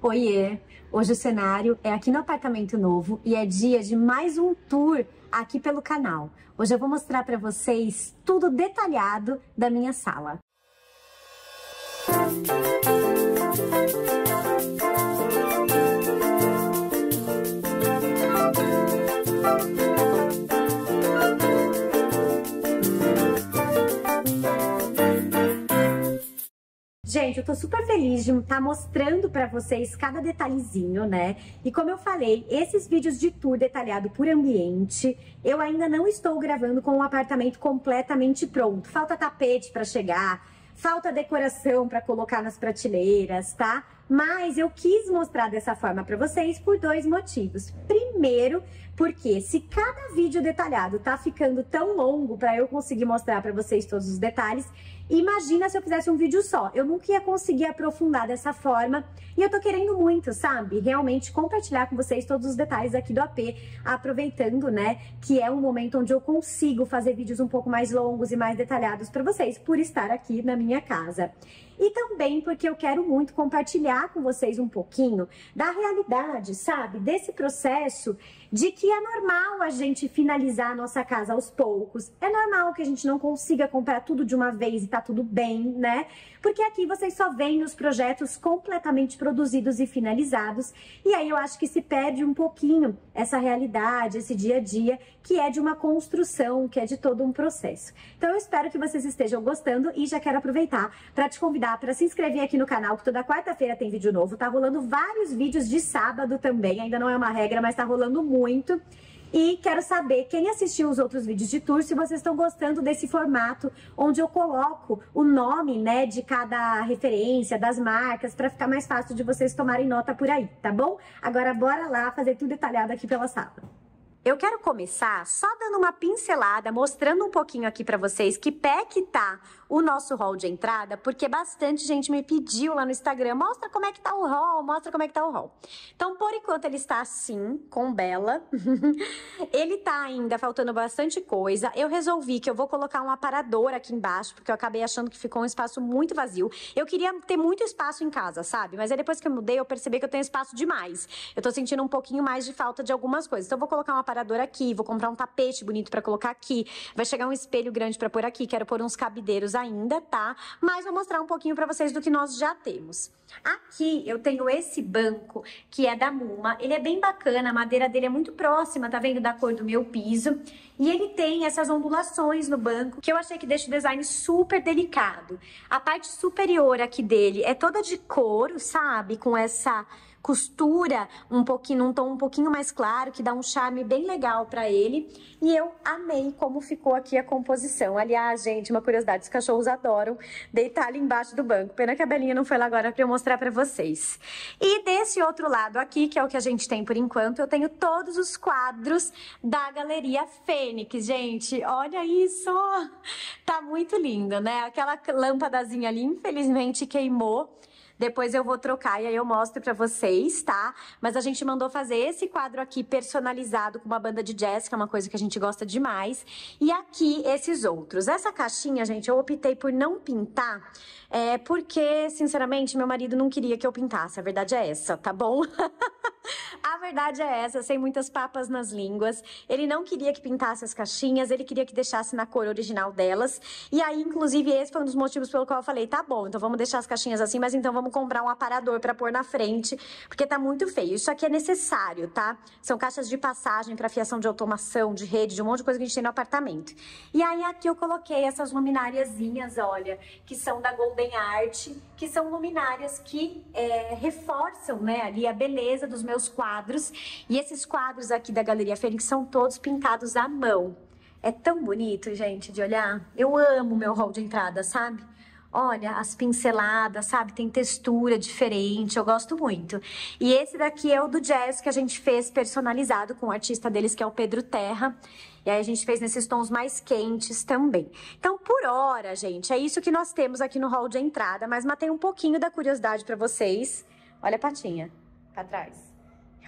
Oiê! Hoje o cenário é aqui no apartamento novo e é dia de mais um tour aqui pelo canal. Hoje eu vou mostrar para vocês tudo detalhado da minha sala. Gente, eu tô super feliz de estar tá mostrando para vocês cada detalhezinho, né? E como eu falei, esses vídeos de tour detalhado por ambiente, eu ainda não estou gravando com o apartamento completamente pronto. Falta tapete para chegar, falta decoração para colocar nas prateleiras, tá? Mas eu quis mostrar dessa forma para vocês por dois motivos. Primeiro, porque se cada vídeo detalhado tá ficando tão longo para eu conseguir mostrar para vocês todos os detalhes, imagina se eu fizesse um vídeo só. Eu nunca ia conseguir aprofundar dessa forma e eu tô querendo muito, sabe? Realmente compartilhar com vocês todos os detalhes aqui do AP, aproveitando, né, que é um momento onde eu consigo fazer vídeos um pouco mais longos e mais detalhados para vocês por estar aqui na minha casa. E também porque eu quero muito compartilhar com vocês um pouquinho da realidade, sabe? Desse processo de que é normal a gente finalizar a nossa casa aos poucos. É normal que a gente não consiga comprar tudo de uma vez e tá tudo bem, né? Porque aqui vocês só veem os projetos completamente produzidos e finalizados. E aí eu acho que se perde um pouquinho essa realidade, esse dia a dia, que é de uma construção, que é de todo um processo. Então eu espero que vocês estejam gostando e já quero aproveitar para te convidar para se inscrever aqui no canal, que toda quarta-feira tem vídeo novo. Tá rolando vários vídeos de sábado também, ainda não é uma regra, mas tá rolando muito. E quero saber quem assistiu os outros vídeos de tour, se vocês estão gostando desse formato, onde eu coloco o nome, né, de cada referência, das marcas, para ficar mais fácil de vocês tomarem nota por aí, tá bom? Agora bora lá fazer tudo detalhado aqui pela sala. Eu quero começar só dando uma pincelada, mostrando um pouquinho aqui para vocês que pé que tá o nosso hall de entrada, porque bastante gente me pediu lá no Instagram, mostra como é que tá o hall, mostra como é que tá o hall. Então, por enquanto, ele está assim, com Bela. ele tá ainda faltando bastante coisa. Eu resolvi que eu vou colocar um aparador aqui embaixo, porque eu acabei achando que ficou um espaço muito vazio. Eu queria ter muito espaço em casa, sabe? Mas aí depois que eu mudei, eu percebi que eu tenho espaço demais. Eu tô sentindo um pouquinho mais de falta de algumas coisas. Então, eu vou colocar um aparador aqui, vou comprar um tapete bonito para colocar aqui. Vai chegar um espelho grande para pôr aqui. Quero pôr uns cabideiros ainda, tá? Mas vou mostrar um pouquinho para vocês do que nós já temos. Aqui eu tenho esse banco, que é da Muma. Ele é bem bacana, a madeira dele é muito próxima, tá vendo, da cor do meu piso. E ele tem essas ondulações no banco, que eu achei que deixa o design super delicado. A parte superior aqui dele é toda de couro, sabe? Com essa costura um pouquinho, num tom um pouquinho mais claro, que dá um charme bem legal para ele. E eu amei como ficou aqui a composição. Aliás, gente, uma curiosidade, os cachorros adoram deitar ali embaixo do banco. Pena que a Belinha não foi lá agora para eu mostrar para vocês. E desse outro lado aqui, que é o que a gente tem por enquanto, eu tenho todos os quadros da Galeria Fênix, gente. Olha isso! Tá muito lindo, né? Aquela lâmpadazinha ali, infelizmente, queimou. Depois eu vou trocar e aí eu mostro para vocês, tá? Mas a gente mandou fazer esse quadro aqui personalizado com uma banda de jazz, que é uma coisa que a gente gosta demais. E aqui esses outros. Essa caixinha, gente, eu optei por não pintar, é, porque, sinceramente, meu marido não queria que eu pintasse. A verdade é essa, tá bom? A verdade é essa, sem muitas papas nas línguas. Ele não queria que pintasse as caixinhas, ele queria que deixasse na cor original delas. E aí, inclusive, esse foi um dos motivos pelo qual eu falei: tá bom, então vamos deixar as caixinhas assim, mas então vamos comprar um aparador para pôr na frente, porque tá muito feio. Isso aqui é necessário, tá? São caixas de passagem para fiação de automação, de rede, de um monte de coisa que a gente tem no apartamento. E aí, aqui eu coloquei essas lumináriazinhas, olha, que são da Golden Art, que são luminárias que é, reforçam, né, ali a beleza dos meus meus quadros. E esses quadros aqui da Galeria Fênix são todos pintados à mão. É tão bonito, gente, de olhar. Eu amo meu hall de entrada, sabe? Olha, as pinceladas, sabe? Tem textura diferente, eu gosto muito. E esse daqui é o do jazz que a gente fez personalizado com o artista deles, que é o Pedro Terra. E aí a gente fez nesses tons mais quentes também. Então, por hora, gente, é isso que nós temos aqui no hall de entrada, mas matei um pouquinho da curiosidade para vocês. Olha a patinha, pra trás.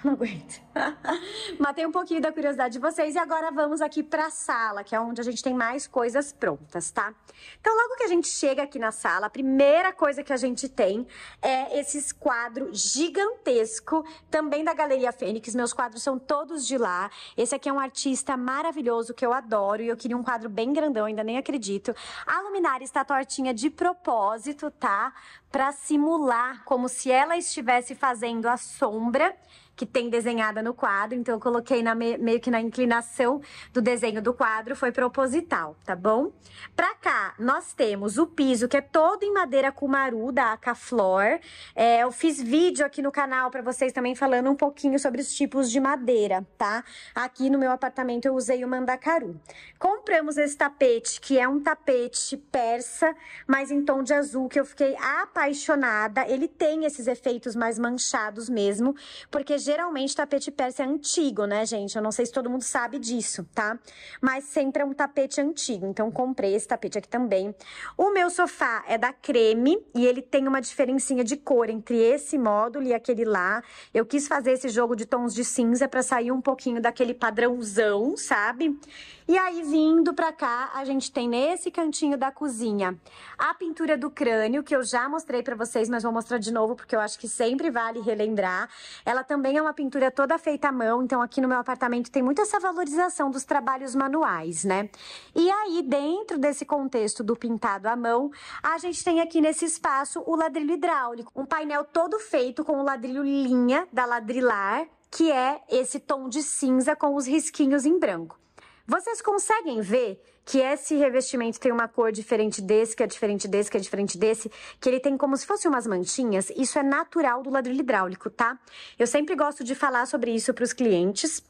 Eu não aguento. Matei um pouquinho da curiosidade de vocês e agora vamos aqui para a sala, que é onde a gente tem mais coisas prontas, tá? Então, logo que a gente chega aqui na sala, a primeira coisa que a gente tem é esses quadros gigantesco, também da Galeria Fênix. Meus quadros são todos de lá. Esse aqui é um artista maravilhoso que eu adoro e eu queria um quadro bem grandão, ainda nem acredito. A luminária está tortinha de propósito, tá? Para simular como se ela estivesse fazendo a sombra que tem desenhada no quadro, então eu coloquei na, meio que na inclinação do desenho do quadro, foi proposital, tá bom? Pra cá, nós temos o piso, que é todo em madeira cumaru, da Acaflor. É, eu fiz vídeo aqui no canal para vocês também falando um pouquinho sobre os tipos de madeira, tá? Aqui no meu apartamento eu usei o mandacaru. Compramos esse tapete, que é um tapete persa, mas em tom de azul, que eu fiquei apaixonada. Ele tem esses efeitos mais manchados mesmo, porque geralmente tapete persa é antigo, né, gente? Eu não sei se todo mundo sabe disso, tá? Mas sempre é um tapete antigo, então comprei esse tapete aqui também. O meu sofá é da Creme e ele tem uma diferencinha de cor entre esse módulo e aquele lá. Eu quis fazer esse jogo de tons de cinza para sair um pouquinho daquele padrãozão, sabe? E aí, vindo pra cá, a gente tem nesse cantinho da cozinha a pintura do crânio, que eu já mostrei pra vocês, mas vou mostrar de novo, porque eu acho que sempre vale relembrar. Ela também é uma pintura toda feita à mão, então aqui no meu apartamento tem muito essa valorização dos trabalhos manuais, né? E aí, dentro desse contexto do pintado à mão, a gente tem aqui nesse espaço o ladrilho hidráulico, um painel todo feito com o ladrilho linha da Ladrilar, que é esse tom de cinza com os risquinhos em branco. Vocês conseguem ver que esse revestimento tem uma cor diferente desse, que é diferente desse, que é diferente desse, que ele tem como se fosse umas manchinhas? Isso é natural do ladrilho hidráulico, tá? Eu sempre gosto de falar sobre isso para os clientes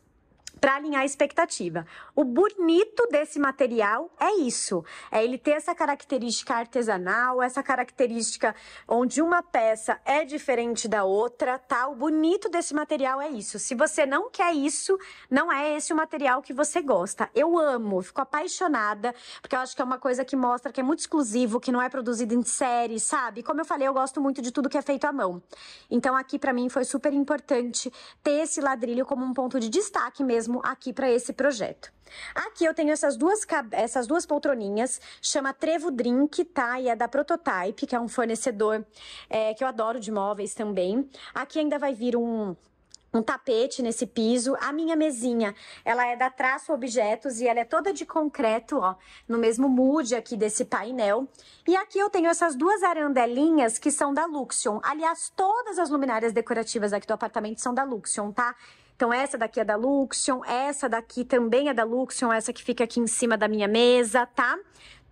para alinhar a expectativa. O bonito desse material é isso, é ele ter essa característica artesanal, essa característica onde uma peça é diferente da outra, tá? O bonito desse material é isso. Se você não quer isso, não é esse o material que você gosta. Eu amo, fico apaixonada, porque eu acho que é uma coisa que mostra que é muito exclusivo, que não é produzido em série, sabe? Como eu falei, eu gosto muito de tudo que é feito à mão. Então aqui para mim foi super importante ter esse ladrilho como um ponto de destaque mesmo mesmo aqui para esse projeto. Aqui eu tenho essas duas, essas duas poltroninhas, chama Trevo Drink, tá? E é da Prototype, que é um fornecedor é, que eu adoro de móveis também. Aqui ainda vai vir um, um tapete nesse piso. A minha mesinha, ela é da Traço Objetos e ela é toda de concreto, ó, no mesmo mood aqui desse painel. E aqui eu tenho essas duas arandelinhas que são da Luxion. Aliás, todas as luminárias decorativas aqui do apartamento são da Luxion, tá? Então, essa daqui é da Luxion, essa daqui também é da Luxion, essa que fica aqui em cima da minha mesa, tá?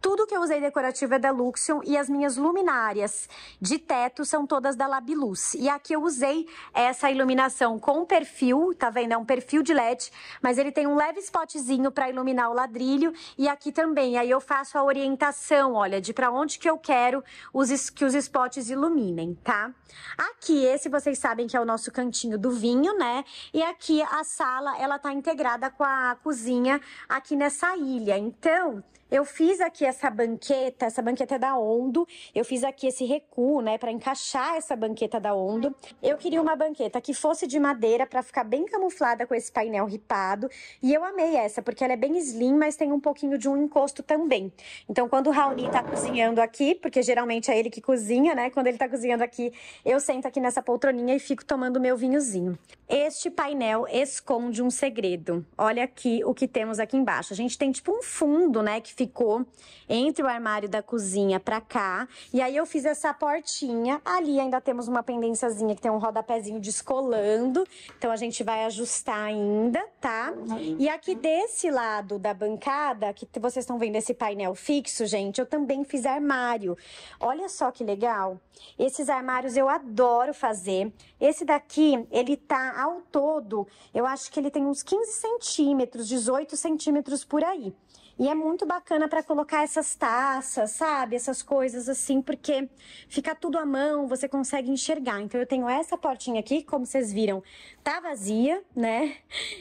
Tudo que eu usei decorativo é da Luxion e as minhas luminárias de teto são todas da Labiluz. E aqui eu usei essa iluminação com perfil, tá vendo? É um perfil de LED, mas ele tem um leve spotzinho para iluminar o ladrilho e aqui também. Aí eu faço a orientação, olha, de para onde que eu quero os, que os spots iluminem, tá? Aqui, esse vocês sabem que é o nosso cantinho do vinho, né? E aqui a sala, ela tá integrada com a cozinha aqui nessa ilha. Então, eu fiz aqui essa banqueta, essa banqueta é da Ondo. Eu fiz aqui esse recuo, né, para encaixar essa banqueta da Ondo. Eu queria uma banqueta que fosse de madeira para ficar bem camuflada com esse painel ripado. E eu amei essa, porque ela é bem slim, mas tem um pouquinho de um encosto também. Então, quando o Raoni tá cozinhando aqui, porque geralmente é ele que cozinha, né? Quando ele tá cozinhando aqui, eu sento aqui nessa poltroninha e fico tomando meu vinhozinho. Este painel esconde um segredo. Olha aqui o que temos aqui embaixo. A gente tem tipo um fundo, né, que ficou entre o armário da cozinha pra cá. E aí eu fiz essa portinha. Ali ainda temos uma pendênciazinha que tem um rodapézinho descolando. Então a gente vai ajustar ainda, tá? E aqui desse lado da bancada, que vocês estão vendo esse painel fixo, gente, eu também fiz armário. Olha só que legal. Esses armários eu adoro fazer. Esse daqui, ele tá ao todo, eu acho que ele tem uns 15 centímetros, 18 centímetros por aí. E é muito bacana para colocar essas taças, sabe? Essas coisas assim, porque fica tudo à mão, você consegue enxergar. Então eu tenho essa portinha aqui, como vocês viram, tá vazia, né?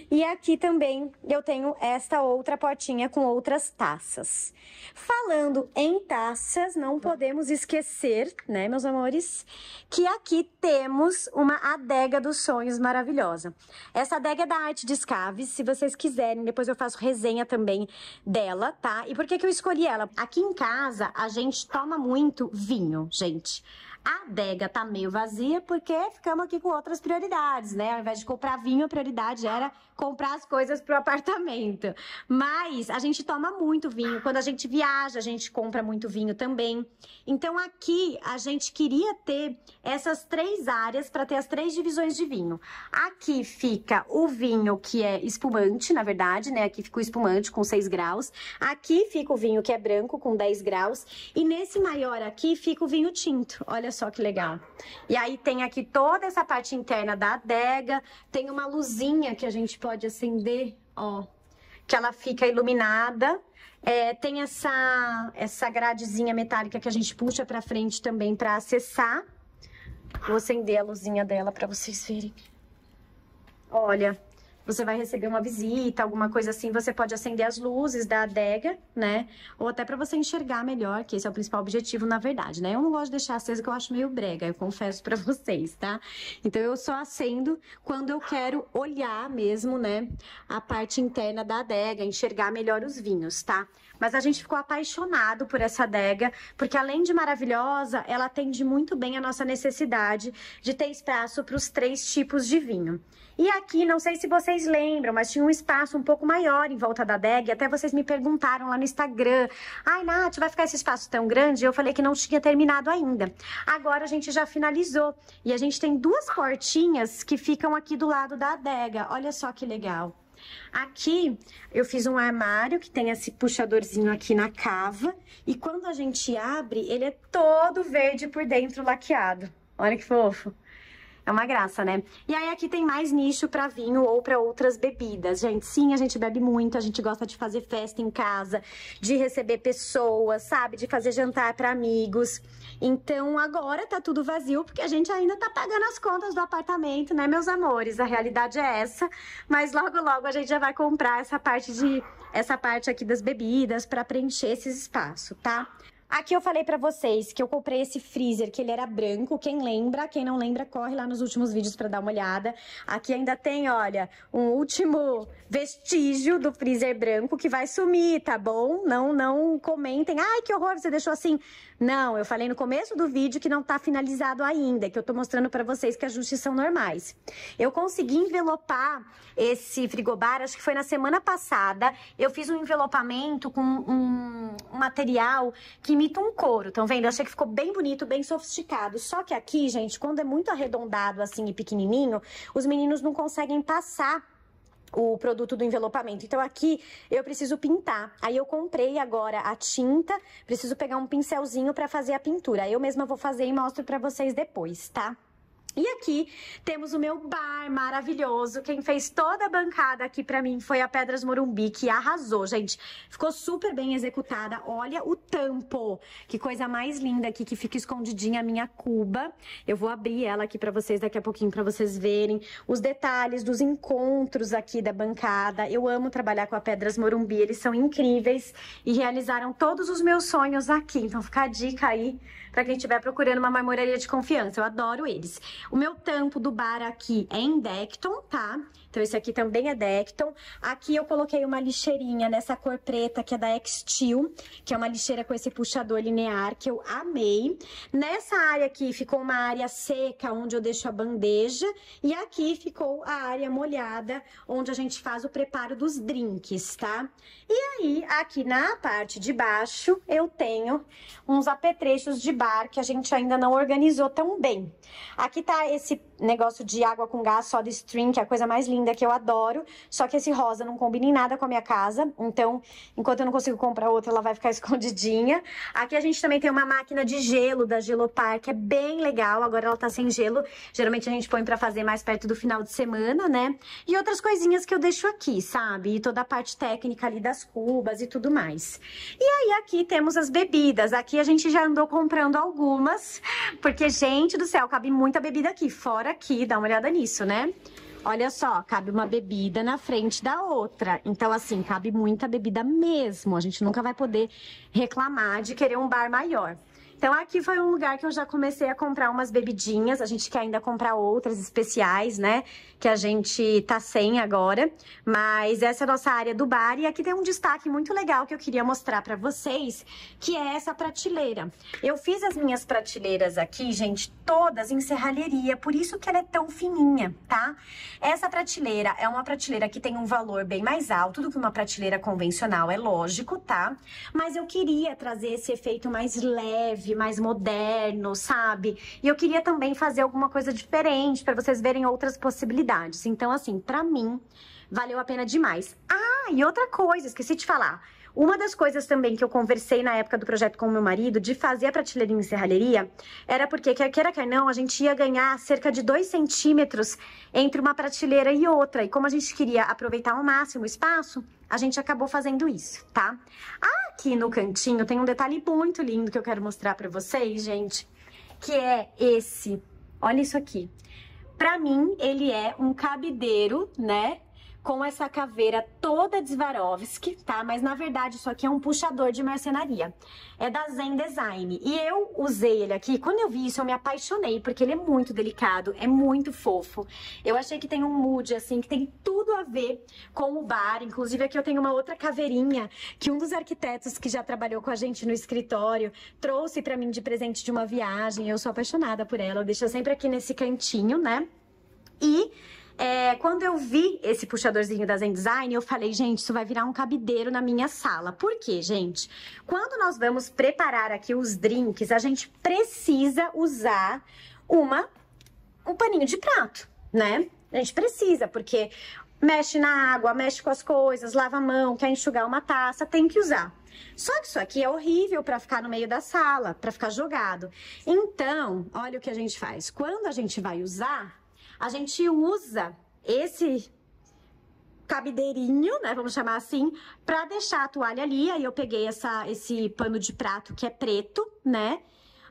E aqui também eu tenho esta outra portinha com outras taças. Falando em taças, não podemos esquecer, né, meus amores, que aqui temos uma adega dos sonhos maravilhosa. Essa adega é da Arte de Escaves, se vocês quiserem, depois eu faço resenha também dela, tá? E por que que eu escolhi ela? Aqui em casa, a gente toma muito vinho, gente. A adega tá meio vazia porque ficamos aqui com outras prioridades, né? Ao invés de comprar vinho, a prioridade era comprar as coisas pro apartamento. Mas a gente toma muito vinho. Quando a gente viaja, a gente compra muito vinho também. Então aqui a gente queria ter essas três áreas para ter as três divisões de vinho. Aqui fica o vinho que é espumante, na verdade, né? Aqui fica o espumante com 6 graus. Aqui fica o vinho que é branco com 10 graus. E nesse maior aqui fica o vinho tinto. Olha só que legal. E aí tem aqui toda essa parte interna da adega, tem uma luzinha que a gente pode acender, ó, que ela fica iluminada. É, tem essa, essa gradezinha metálica que a gente puxa pra frente também para acessar. Vou acender a luzinha dela para vocês verem. Olha, você vai receber uma visita, alguma coisa assim, você pode acender as luzes da adega, né? Ou até para você enxergar melhor, que esse é o principal objetivo, na verdade, né? Eu não gosto de deixar acesa, que eu acho meio brega, eu confesso para vocês, tá? Então eu só acendo quando eu quero olhar mesmo, né, a parte interna da adega, enxergar melhor os vinhos, tá? Mas a gente ficou apaixonado por essa adega, porque além de maravilhosa, ela atende muito bem a nossa necessidade de ter espaço para os três tipos de vinho. E aqui, não sei se vocês lembram, mas tinha um espaço um pouco maior em volta da adega, e até vocês me perguntaram lá no Instagram, ai Nath, vai ficar esse espaço tão grande? Eu falei que não tinha terminado ainda. Agora a gente já finalizou, e a gente tem duas portinhas que ficam aqui do lado da adega, olha só que legal. Aqui eu fiz um armário que tem esse puxadorzinho aqui na cava. E quando a gente abre, ele é todo verde por dentro laqueado. Olha que fofo. É uma graça, né? E aí aqui tem mais nicho para vinho ou para outras bebidas. Gente, sim, a gente bebe muito, a gente gosta de fazer festa em casa, de receber pessoas, sabe? De fazer jantar para amigos. Então agora tá tudo vazio porque a gente ainda tá pagando as contas do apartamento, né, meus amores? A realidade é essa, mas logo logo a gente já vai comprar essa parte de essa parte aqui das bebidas para preencher esse espaço, tá? Aqui eu falei pra vocês que eu comprei esse freezer, que ele era branco. Quem lembra, quem não lembra, corre lá nos últimos vídeos pra dar uma olhada. Aqui ainda tem, olha, um último vestígio do freezer branco que vai sumir, tá bom? Não, não comentem. Ai, que horror, você deixou assim. Não, eu falei no começo do vídeo que não tá finalizado ainda, que eu tô mostrando pra vocês que ajustes são normais. Eu consegui envelopar esse frigobar, acho que foi na semana passada. Eu fiz um envelopamento com um, um material que imita um couro, estão vendo? Eu achei que ficou bem bonito, bem sofisticado. Só que aqui, gente, quando é muito arredondado assim e pequenininho, os meninos não conseguem passar o produto do envelopamento. Então aqui eu preciso pintar. Aí eu comprei agora a tinta, preciso pegar um pincelzinho para fazer a pintura. Eu mesma vou fazer e mostro para vocês depois, tá? E aqui temos o meu bar maravilhoso. Quem fez toda a bancada aqui pra mim foi a Pedras Morumbi, que arrasou, gente. Ficou super bem executada. Olha o tampo. Que coisa mais linda aqui, que fica escondidinha a minha cuba. Eu vou abrir ela aqui pra vocês daqui a pouquinho, pra vocês verem os detalhes dos encontros aqui da bancada. Eu amo trabalhar com a Pedras Morumbi, eles são incríveis e realizaram todos os meus sonhos aqui. Então fica a dica aí para quem estiver procurando uma marmoraria de confiança. Eu adoro eles. O meu tampo do bar aqui é em Decton, tá? Então esse aqui também é Decton. Aqui eu coloquei uma lixeirinha nessa cor preta que é da Xtil, que é uma lixeira com esse puxador linear que eu amei. Nessa área aqui ficou uma área seca onde eu deixo a bandeja e aqui ficou a área molhada onde a gente faz o preparo dos drinks, tá? E aí, aqui na parte de baixo, eu tenho uns apetrechos de baixo que a gente ainda não organizou tão bem. Aqui tá esse negócio de água com gás, soda stream, que é a coisa mais linda que eu adoro. Só que esse rosa não combina em nada com a minha casa. Então, enquanto eu não consigo comprar outra, ela vai ficar escondidinha. Aqui a gente também tem uma máquina de gelo da Gelopar, que é bem legal. Agora ela tá sem gelo. Geralmente a gente põe pra fazer mais perto do final de semana, né? E outras coisinhas que eu deixo aqui, sabe? E toda a parte técnica ali das cubas e tudo mais. E aí aqui temos as bebidas. Aqui a gente já andou comprando algumas, porque, gente do céu, cabe muita bebida aqui. Fora aqui, dá uma olhada nisso, né? Olha só, cabe uma bebida na frente da outra. Então, assim, cabe muita bebida mesmo. A gente nunca vai poder reclamar de querer um bar maior. Então aqui foi um lugar que eu já comecei a comprar umas bebidinhas, a gente quer ainda comprar outras especiais, né, que a gente tá sem agora, mas essa é a nossa área do bar e aqui tem um destaque muito legal que eu queria mostrar para vocês, que é essa prateleira. Eu fiz as minhas prateleiras aqui, gente, todas em serralheria, por isso que ela é tão fininha, tá? Essa prateleira é uma prateleira que tem um valor bem mais alto do que uma prateleira convencional, é lógico, tá? Mas eu queria trazer esse efeito mais leve, leve, mais moderno, sabe? E eu queria também fazer alguma coisa diferente para vocês verem outras possibilidades. Então, assim, para mim, valeu a pena demais. Ah, e outra coisa, esqueci de falar. Uma das coisas também que eu conversei na época do projeto com meu marido, de fazer a prateleirinha em serralheria, era porque, quer queira, quer não, a gente ia ganhar cerca de 2 centímetros entre uma prateleira e outra. E como a gente queria aproveitar ao máximo o espaço, a gente acabou fazendo isso, tá? Aqui no cantinho tem um detalhe muito lindo que eu quero mostrar pra vocês, gente, que é esse. Olha isso aqui. Pra mim, ele é um cabideiro, né? Com essa caveira toda de Swarovski, tá? Mas na verdade isso aqui é um puxador de marcenaria. É da Zen Design. E eu usei ele aqui, quando eu vi isso eu me apaixonei, porque ele é muito delicado, é muito fofo. Eu achei que tem um mood, assim, que tem tudo a ver com o bar. Inclusive aqui eu tenho uma outra caveirinha, que um dos arquitetos que já trabalhou com a gente no escritório trouxe pra mim de presente de uma viagem. Eu sou apaixonada por ela, eu deixo sempre aqui nesse cantinho, né? E é, quando eu vi esse puxadorzinho da Zen Design, eu falei, gente, isso vai virar um cabideiro na minha sala. Por quê, gente? Quando nós vamos preparar aqui os drinks, a gente precisa usar uma, um paninho de prato, né? A gente precisa, porque mexe na água, mexe com as coisas, lava a mão, quer enxugar uma taça, tem que usar. Só que isso aqui é horrível para ficar no meio da sala, para ficar jogado. Então, olha o que a gente faz. Quando a gente vai usar, a gente usa esse cabideirinho, né, vamos chamar assim, para deixar a toalha ali. Aí eu peguei essa, esse pano de prato que é preto, né?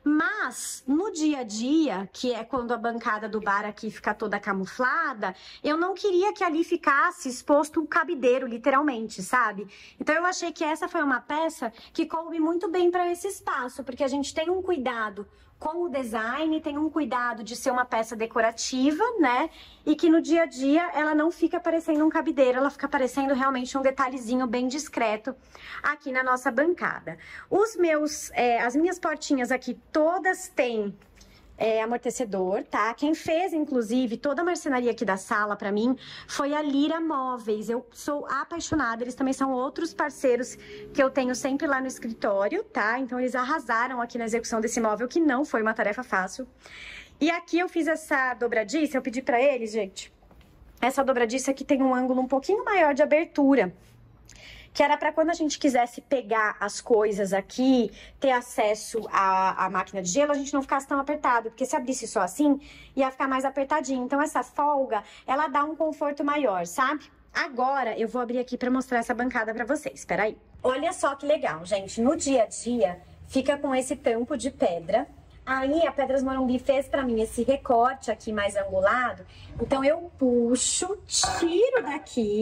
Mas no dia a dia, que é quando a bancada do bar aqui fica toda camuflada, eu não queria que ali ficasse exposto um cabideiro, literalmente, sabe? Então eu achei que essa foi uma peça que coube muito bem para esse espaço, porque a gente tem um cuidado com o design, tem um cuidado de ser uma peça decorativa, né? E que no dia a dia ela não fica parecendo um cabideiro, ela fica parecendo realmente um detalhezinho bem discreto aqui na nossa bancada. Os meus, é, as minhas portinhas aqui todas têm é, amortecedor, tá? Quem fez, inclusive, toda a marcenaria aqui da sala para mim foi a Lira Móveis. Eu sou apaixonada, eles também são outros parceiros que eu tenho sempre lá no escritório, tá? Então eles arrasaram aqui na execução desse móvel, que não foi uma tarefa fácil. E aqui eu fiz essa dobradiça, eu pedi para eles, gente, essa dobradiça aqui tem um ângulo um pouquinho maior de abertura, que era para quando a gente quisesse pegar as coisas aqui, ter acesso à, à máquina de gelo, a gente não ficasse tão apertado, porque se abrisse só assim, ia ficar mais apertadinho. Então, essa folga, ela dá um conforto maior, sabe? Agora, eu vou abrir aqui para mostrar essa bancada para vocês, espera aí. Olha só que legal, gente, no dia a dia, fica com esse tampo de pedra, Aí a Pedras Morumbi fez para mim esse recorte aqui mais angulado. Então eu puxo, tiro daqui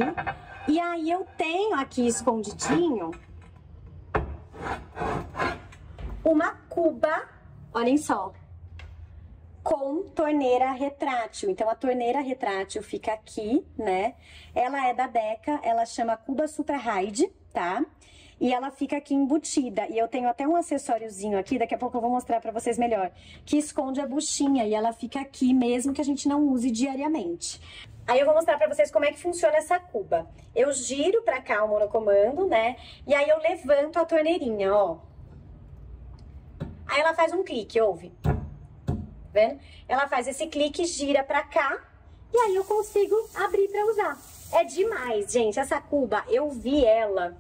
e aí eu tenho aqui escondidinho uma cuba, olhem só, com torneira retrátil. Então, a torneira retrátil fica aqui, né? Ela é da Deca, ela chama Cuba Super Ride, tá? E ela fica aqui embutida. E eu tenho até um acessóriozinho aqui, daqui a pouco eu vou mostrar pra vocês melhor, que esconde a buchinha e ela fica aqui mesmo que a gente não use diariamente. Aí eu vou mostrar pra vocês como é que funciona essa cuba. Eu giro pra cá o monocomando, né? E aí eu levanto a torneirinha, ó. Aí ela faz um clique, ouve? Vendo? Ela faz esse clique, gira pra cá, e aí eu consigo abrir pra usar. É demais, gente. Essa cuba, eu vi ela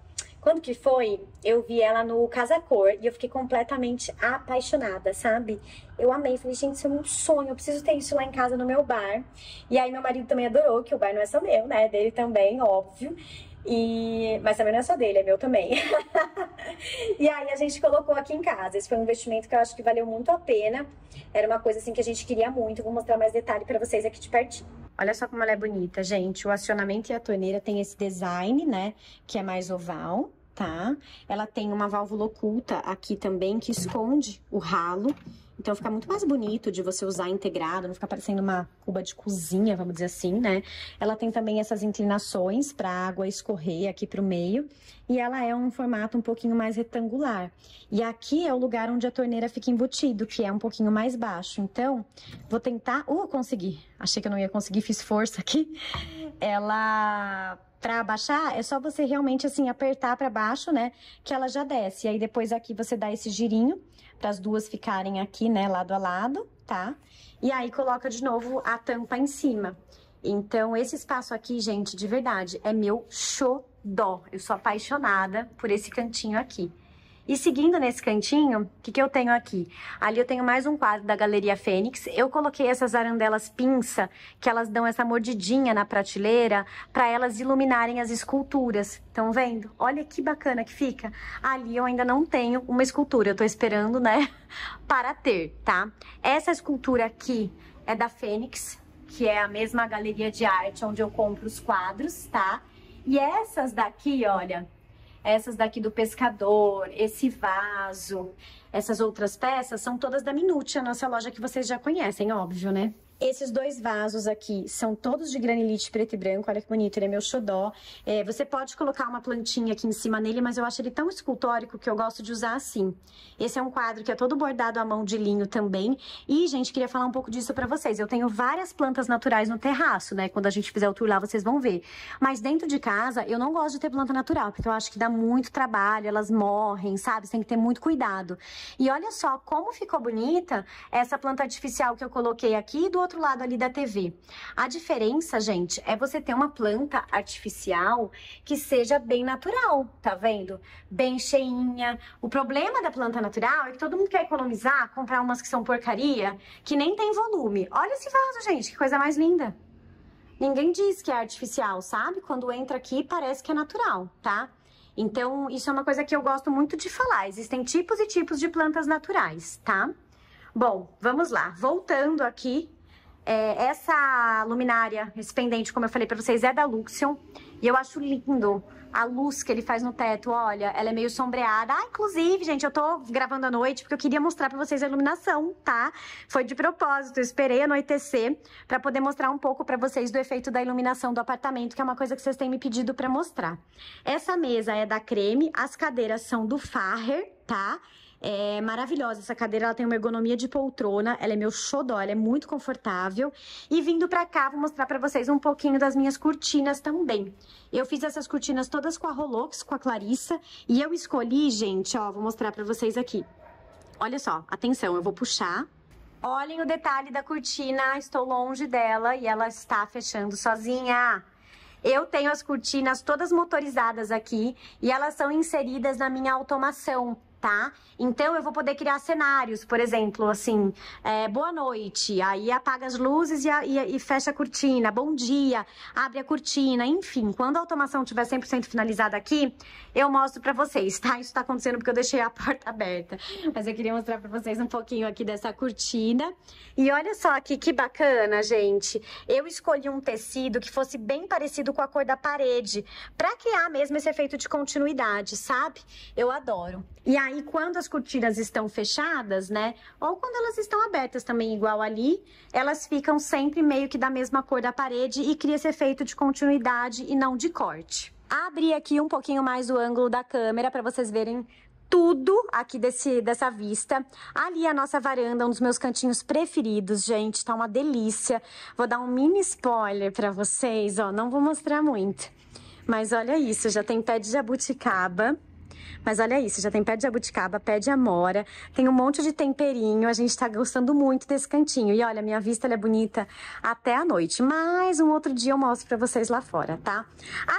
quando que foi? Eu vi ela no Casa Cor e eu fiquei completamente apaixonada, sabe? Eu amei, falei, gente, isso é um sonho, eu preciso ter isso lá em casa no meu bar. E aí meu marido também adorou, que o bar não é só meu, né? Dele também, óbvio. E... Mas também não é só dele, é meu também. e aí a gente colocou aqui em casa. Esse foi um investimento que eu acho que valeu muito a pena. Era uma coisa assim que a gente queria muito. Vou mostrar mais detalhe para vocês aqui de pertinho. Olha só como ela é bonita, gente. O acionamento e a torneira tem esse design, né? Que é mais oval, tá? Ela tem uma válvula oculta aqui também que esconde o ralo. Então fica muito mais bonito de você usar integrado, não fica parecendo uma cuba de cozinha, vamos dizer assim, né? Ela tem também essas inclinações para a água escorrer aqui para o meio e ela é um formato um pouquinho mais retangular. E aqui é o lugar onde a torneira fica embutido, que é um pouquinho mais baixo. Então, vou tentar... Uh, consegui! Achei que eu não ia conseguir, fiz força aqui. Ela para abaixar, é só você realmente assim apertar para baixo, né, que ela já desce. E aí depois aqui você dá esse girinho para as duas ficarem aqui, né, lado a lado, tá? E aí coloca de novo a tampa em cima. Então, esse espaço aqui, gente, de verdade, é meu xodó. Eu sou apaixonada por esse cantinho aqui. E seguindo nesse cantinho, o que, que eu tenho aqui? Ali eu tenho mais um quadro da Galeria Fênix. Eu coloquei essas arandelas pinça, que elas dão essa mordidinha na prateleira, para elas iluminarem as esculturas. Estão vendo? Olha que bacana que fica. Ali eu ainda não tenho uma escultura, eu tô esperando, né, para ter, tá? Essa escultura aqui é da Fênix, que é a mesma galeria de arte onde eu compro os quadros, tá? E essas daqui, olha, essas daqui do pescador, esse vaso, essas outras peças são todas da Minute, a nossa loja que vocês já conhecem, óbvio, né? Esses dois vasos aqui são todos de granilite preto e branco, olha que bonito, ele é meu xodó. É, você pode colocar uma plantinha aqui em cima nele, mas eu acho ele tão escultórico que eu gosto de usar assim. Esse é um quadro que é todo bordado à mão de linho também. E, gente, queria falar um pouco disso pra vocês. Eu tenho várias plantas naturais no terraço, né? Quando a gente fizer o tour lá, vocês vão ver. Mas dentro de casa, eu não gosto de ter planta natural, porque eu acho que dá muito trabalho, elas morrem, sabe? Você tem que ter muito cuidado. E olha só como ficou bonita essa planta artificial que eu coloquei aqui do outro lado ali da TV. A diferença, gente, é você ter uma planta artificial que seja bem natural, tá vendo? Bem cheinha. O problema da planta natural é que todo mundo quer economizar, comprar umas que são porcaria, que nem tem volume. Olha esse vaso, gente, que coisa mais linda. Ninguém diz que é artificial, sabe? Quando entra aqui, parece que é natural, tá? Então, isso é uma coisa que eu gosto muito de falar. Existem tipos e tipos de plantas naturais, tá? Bom, vamos lá. Voltando aqui é, essa luminária, esse pendente, como eu falei pra vocês, é da Luxion. E eu acho lindo a luz que ele faz no teto, olha, ela é meio sombreada. Ah, inclusive, gente, eu tô gravando à noite porque eu queria mostrar pra vocês a iluminação, tá? Foi de propósito, eu esperei anoitecer pra poder mostrar um pouco pra vocês do efeito da iluminação do apartamento, que é uma coisa que vocês têm me pedido pra mostrar. Essa mesa é da Creme, as cadeiras são do Farrer, tá? É maravilhosa essa cadeira, ela tem uma ergonomia de poltrona, ela é meu xodó, ela é muito confortável. E vindo pra cá, vou mostrar pra vocês um pouquinho das minhas cortinas também. Eu fiz essas cortinas todas com a Rolox, com a Clarissa, e eu escolhi, gente, ó, vou mostrar pra vocês aqui. Olha só, atenção, eu vou puxar. Olhem o detalhe da cortina, estou longe dela e ela está fechando sozinha. Eu tenho as cortinas todas motorizadas aqui e elas são inseridas na minha automação tá? Então eu vou poder criar cenários, por exemplo, assim, é, boa noite, aí apaga as luzes e, a, e, e, fecha a cortina, bom dia, abre a cortina, enfim, quando a automação estiver 100% finalizada aqui, eu mostro pra vocês, tá? Isso tá acontecendo porque eu deixei a porta aberta, mas eu queria mostrar pra vocês um pouquinho aqui dessa cortina. E olha só aqui que bacana, gente, eu escolhi um tecido que fosse bem parecido com a cor da parede, pra criar mesmo esse efeito de continuidade, sabe? Eu adoro. E aí, quando as cortinas estão fechadas, né? Ou quando elas estão abertas também, igual ali, elas ficam sempre meio que da mesma cor da parede e cria esse efeito de continuidade e não de corte. Abri aqui um pouquinho mais o ângulo da câmera para vocês verem tudo aqui desse, dessa vista. Ali a nossa varanda, um dos meus cantinhos preferidos, gente, tá uma delícia. Vou dar um mini spoiler para vocês, ó, não vou mostrar muito. Mas olha isso, já tem pé de jabuticaba. Mas olha isso, já tem pé de jabuticaba, pé de amora, tem um monte de temperinho. A gente tá gostando muito desse cantinho. E olha, minha vista é bonita até a noite. Mas um outro dia eu mostro pra vocês lá fora, tá?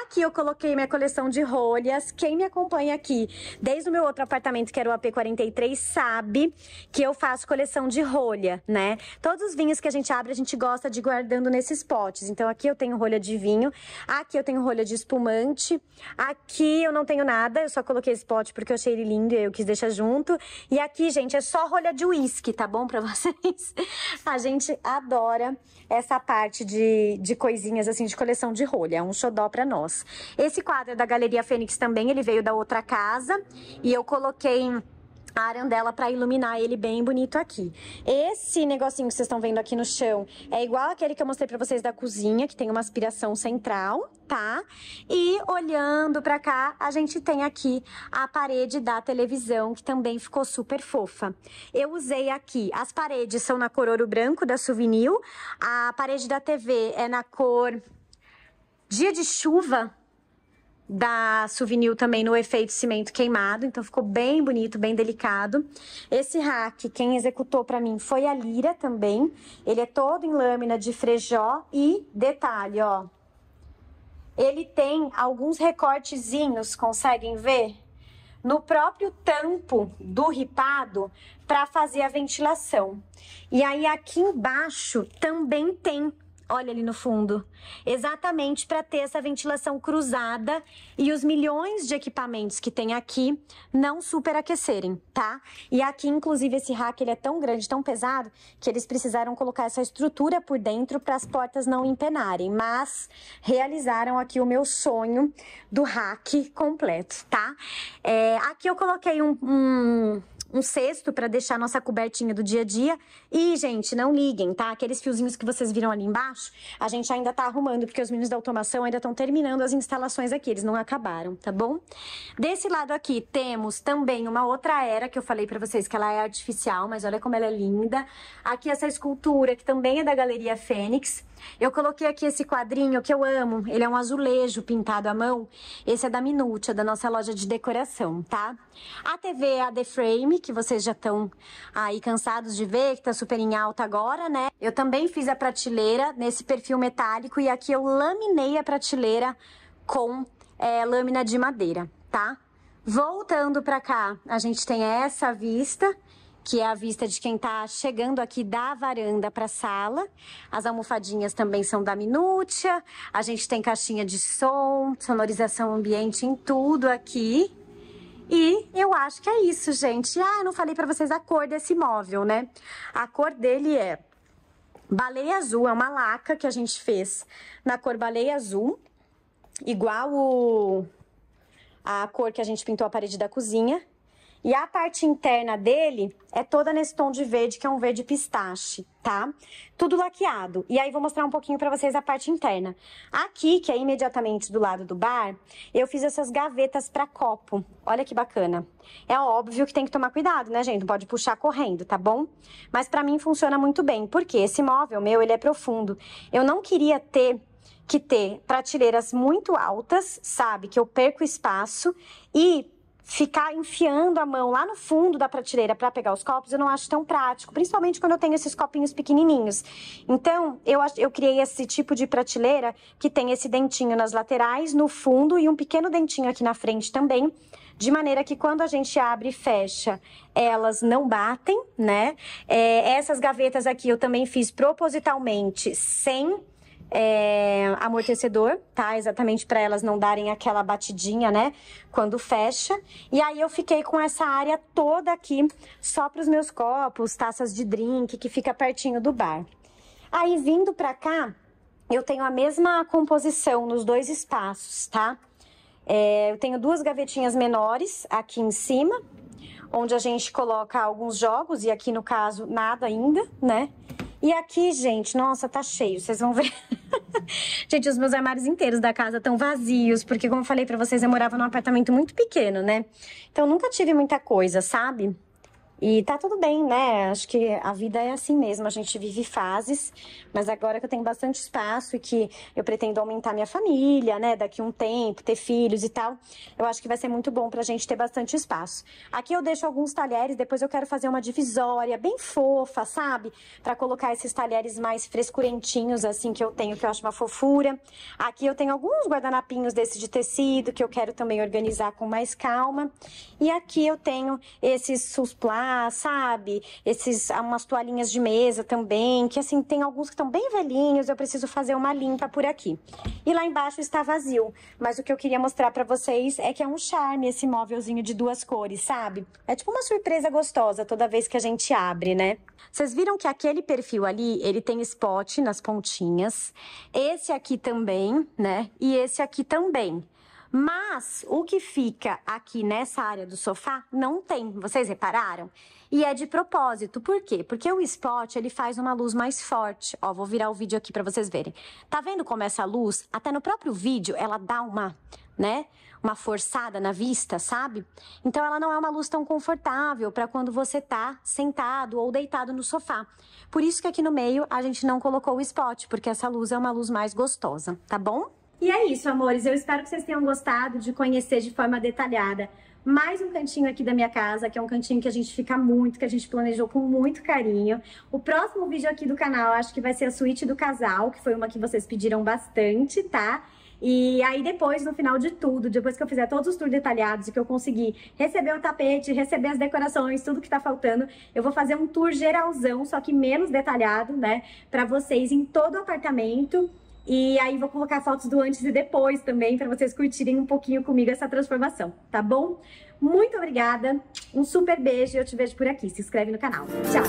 Aqui eu coloquei minha coleção de rolhas. Quem me acompanha aqui desde o meu outro apartamento, que era o AP43, sabe que eu faço coleção de rolha, né? Todos os vinhos que a gente abre, a gente gosta de guardando nesses potes. Então aqui eu tenho rolha de vinho, aqui eu tenho rolha de espumante, aqui eu não tenho nada, eu só coloquei esse pote porque eu achei ele lindo e eu quis deixar junto. E aqui, gente, é só rolha de uísque, tá bom pra vocês? A gente adora essa parte de, de coisinhas assim de coleção de rolha, é um xodó pra nós. Esse quadro é da Galeria Fênix também, ele veio da outra casa e eu coloquei a arandela para iluminar ele bem bonito aqui. Esse negocinho que vocês estão vendo aqui no chão é igual aquele que eu mostrei para vocês da cozinha, que tem uma aspiração central, tá? E olhando para cá, a gente tem aqui a parede da televisão, que também ficou super fofa. Eu usei aqui, as paredes são na cor ouro branco da Souvenir, a parede da TV é na cor dia de chuva, da Souvenir também no efeito cimento queimado, então ficou bem bonito, bem delicado. Esse rack, quem executou para mim foi a Lira também. Ele é todo em lâmina de frejó e detalhe, ó. Ele tem alguns recortezinhos, conseguem ver? No próprio tampo do ripado para fazer a ventilação. E aí aqui embaixo também tem Olha ali no fundo. Exatamente para ter essa ventilação cruzada e os milhões de equipamentos que tem aqui não superaquecerem, tá? E aqui, inclusive, esse rack ele é tão grande, tão pesado, que eles precisaram colocar essa estrutura por dentro para as portas não empenarem. Mas realizaram aqui o meu sonho do rack completo, tá? É, aqui eu coloquei um, um um cesto para deixar nossa cobertinha do dia a dia. E, gente, não liguem, tá? Aqueles fiozinhos que vocês viram ali embaixo, a gente ainda tá arrumando, porque os meninos da automação ainda estão terminando as instalações aqui, eles não acabaram, tá bom? Desse lado aqui temos também uma outra era que eu falei para vocês que ela é artificial, mas olha como ela é linda. Aqui essa escultura que também é da Galeria Fênix. Eu coloquei aqui esse quadrinho que eu amo. Ele é um azulejo pintado à mão. Esse é da Minúcia, da nossa loja de decoração, tá? A TV é a The Frame, que vocês já estão aí cansados de ver, que tá super em alta agora, né? Eu também fiz a prateleira nesse perfil metálico e aqui eu laminei a prateleira com é, lâmina de madeira, tá? Voltando pra cá, a gente tem essa vista que é a vista de quem está chegando aqui da varanda para a sala. As almofadinhas também são da Minúcia. A gente tem caixinha de som, sonorização ambiente em tudo aqui. E eu acho que é isso, gente. Ah, eu não falei para vocês a cor desse móvel, né? A cor dele é baleia azul, é uma laca que a gente fez na cor baleia azul, igual o, a cor que a gente pintou a parede da cozinha. E a parte interna dele é toda nesse tom de verde, que é um verde pistache, tá? Tudo laqueado. E aí vou mostrar um pouquinho pra vocês a parte interna. Aqui, que é imediatamente do lado do bar, eu fiz essas gavetas pra copo. Olha que bacana. É óbvio que tem que tomar cuidado, né, gente? Não pode puxar correndo, tá bom? Mas pra mim funciona muito bem, porque esse móvel meu, ele é profundo. Eu não queria ter que ter prateleiras muito altas, sabe? Que eu perco espaço e ficar enfiando a mão lá no fundo da prateleira para pegar os copos, eu não acho tão prático, principalmente quando eu tenho esses copinhos pequenininhos. Então, eu, eu criei esse tipo de prateleira que tem esse dentinho nas laterais, no fundo e um pequeno dentinho aqui na frente também, de maneira que quando a gente abre e fecha, elas não batem, né? É, essas gavetas aqui eu também fiz propositalmente sem é, amortecedor, tá? Exatamente para elas não darem aquela batidinha, né? Quando fecha. E aí eu fiquei com essa área toda aqui só para os meus copos, taças de drink, que fica pertinho do bar. Aí vindo para cá, eu tenho a mesma composição nos dois espaços, tá? É, eu tenho duas gavetinhas menores aqui em cima, onde a gente coloca alguns jogos, e aqui no caso nada ainda, né? E aqui, gente, nossa, tá cheio, vocês vão ver. gente, os meus armários inteiros da casa estão vazios, porque como eu falei para vocês, eu morava num apartamento muito pequeno, né? Então nunca tive muita coisa, sabe? E tá tudo bem, né? Acho que a vida é assim mesmo, a gente vive fases, mas agora que eu tenho bastante espaço e que eu pretendo aumentar minha família, né, daqui um tempo, ter filhos e tal, eu acho que vai ser muito bom pra gente ter bastante espaço. Aqui eu deixo alguns talheres, depois eu quero fazer uma divisória bem fofa, sabe? Pra colocar esses talheres mais frescurentinhos, assim, que eu tenho, que eu acho uma fofura. Aqui eu tenho alguns guardanapinhos desse de tecido, que eu quero também organizar com mais calma. E aqui eu tenho esses susplá sabe? Esses, ah, umas toalhinhas de mesa também, que assim, tem alguns que estão bem velhinhos, eu preciso fazer uma limpa por aqui. E lá embaixo está vazio, mas o que eu queria mostrar para vocês é que é um charme esse móvelzinho de duas cores, sabe? É tipo uma surpresa gostosa toda vez que a gente abre, né? Vocês viram que aquele perfil ali, ele tem spot nas pontinhas, esse aqui também, né? E esse aqui também. Mas o que fica aqui nessa área do sofá não tem, vocês repararam? E é de propósito, por quê? Porque o spot, ele faz uma luz mais forte. Ó, vou virar o vídeo aqui para vocês verem. Tá vendo como essa luz, até no próprio vídeo, ela dá uma, né? Uma forçada na vista, sabe? Então ela não é uma luz tão confortável para quando você tá sentado ou deitado no sofá. Por isso que aqui no meio a gente não colocou o spot, porque essa luz é uma luz mais gostosa, tá bom? E é isso, amores. Eu espero que vocês tenham gostado de conhecer de forma detalhada mais um cantinho aqui da minha casa, que é um cantinho que a gente fica muito, que a gente planejou com muito carinho. O próximo vídeo aqui do canal, acho que vai ser a suíte do casal, que foi uma que vocês pediram bastante, tá? E aí depois, no final de tudo, depois que eu fizer todos os tours detalhados e que eu conseguir receber o tapete, receber as decorações, tudo que tá faltando, eu vou fazer um tour geralzão, só que menos detalhado, né? Pra vocês em todo o apartamento e aí vou colocar fotos do antes e depois também para vocês curtirem um pouquinho comigo essa transformação, tá bom? Muito obrigada, um super beijo e eu te vejo por aqui. Se inscreve no canal. Tchau!